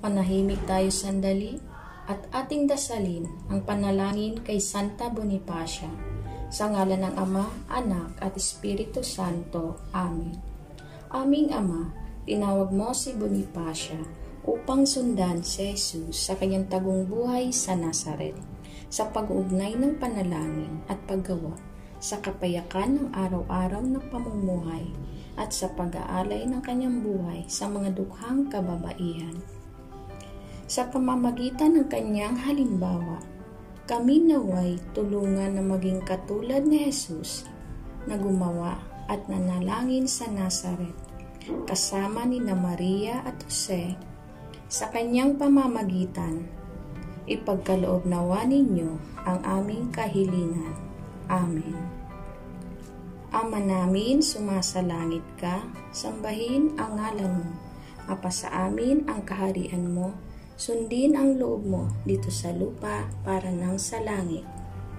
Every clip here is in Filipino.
Manahimik tayo sandali at ating dasalin ang panalangin kay Santa Bonifacia. Sa ngalan ng Ama, Anak at Espiritu Santo. Amen. Aming Ama, tinawag mo si Bonifacia upang sundan si Jesus sa kanyang tagong buhay sa Nazaret sa pag-uugnay ng panalangin at paggawa sa kapayakan ng araw-araw na pamumuhay at sa pag-aalay ng kanyang buhay sa mga dukhang kababaihan. Sa pamamagitan ng kanyang halimbawa, kami naway tulungan na maging katulad ni Jesus na gumawa at nanalangin sa Nazaret kasama ni na Maria at Jose sa kanyang pamamagitan ipagkaloob nawa ninyo ang aming kahilingan. Amen. Ama namin, sumasalangit ka, sambahin ang ngalan mo. Apa sa amin ang kaharian mo, sundin ang loob mo dito sa lupa para nang sa langit.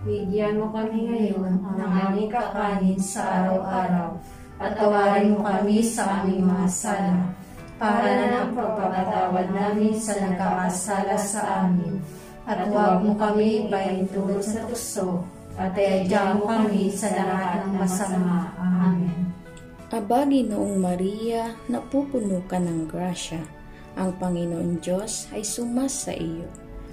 Bigyan mo kami ngayon ng aming kakanin sa araw-araw at tawarin mo kami sa aming mga sala para na ng pagpapatawad namin sa nagkakasala sa amin. At huwag mo kami paintulot sa tukso at iadya mo kami sa lahat ng masama. Amen. Aba, Ginoong Maria, napupuno ka ng grasya. Ang Panginoon Diyos ay sumas sa iyo.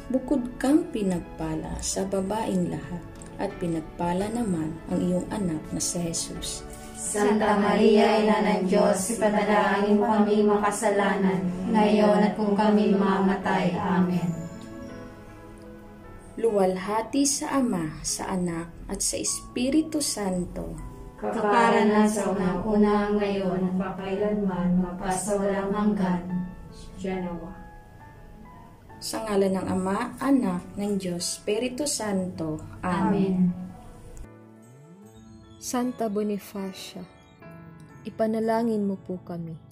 Bukod kang pinagpala sa babaing lahat, at pinagpala naman ang iyong anak na si Jesus. Santa Maria, Ina ng Diyos, ipanalangin mo kami makasalanan, ngayon at kung kami mamatay. Amen. Luwalhati sa Ama, sa Anak, at sa Espiritu Santo. Kapara na sa unang-una ngayon, pakailanman, mapasawalang hanggan. Janawa. Sa ngalan ng Ama, Anak, ng Diyos, Espiritu Santo. Amen. Amen. Santa Bonifacia, ipanalangin mo po kami